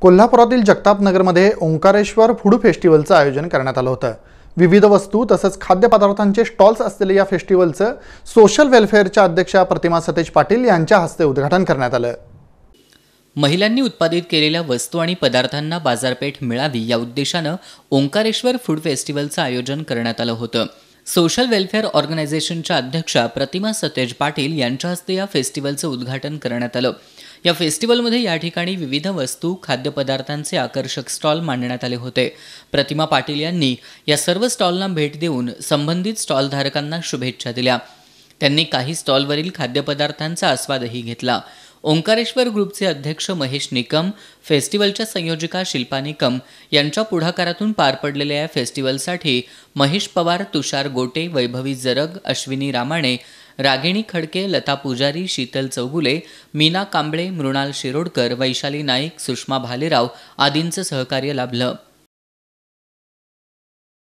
कोल्हापुरातील जगताप नगरमध्ये ओंकारेश्वर फूड फेस्टिवलचं आयोजन करण्यात आलं होतं. विविध वस्तू तसंच खाद्यपदार्थांचे स्टॉल्स असलेल्या या फेस्टिवलचं सोशल वेलफेअरच्या अध्यक्षा प्रतिमा सतेज पाटील यांच्या हस्ते उद्घाटन करण्यात आलं. महिलांनी उत्पादित केलेल्या वस्तू आणि पदार्थांना बाजारपेठ मिळावी या उद्देशानं ओंकारेश्वर फूड फेस्टिवलचं आयोजन करण्यात आलं होतं. सोशल वेलफेअर ऑर्गनायझेशनच्या अध्यक्षा प्रतिमा सतेज पाटील यांच्या हस्ते या फेस्टिवलचं उद्घाटन करण्यात आलं. या फेस्टिवलमध्ये या ठिकाणी विविध वस्तू खाद्यपदार्थांचे आकर्षक स्टॉल मांडण्यात आले होते. प्रतिमा पाटील यांनी या सर्व स्टॉलना भेट देऊन संबंधित स्टॉलधारकांना शुभेच्छा दिल्या. त्यांनी काही स्टॉलवरील खाद्यपदार्थांचा आस्वादही घेतला. ओंकारेश्वर ग्रुपचे अध्यक्ष महेश निकम फेस्टिवलच्या संयोजिका शिल्पा निकम यांच्या पुढाकारातून पार पडलेल्या या फेस्टिवलसाठी महेश पवार तुषार गोटे वैभवी जरग अश्विनी रामाणे रागिणी खडके लता पुजारी शीतल चौगुले मीना कांबळे मृणाल शिरोडकर वैशाली नाईक सुषमा भालेराव आदींचं सहकार्य लाभलं.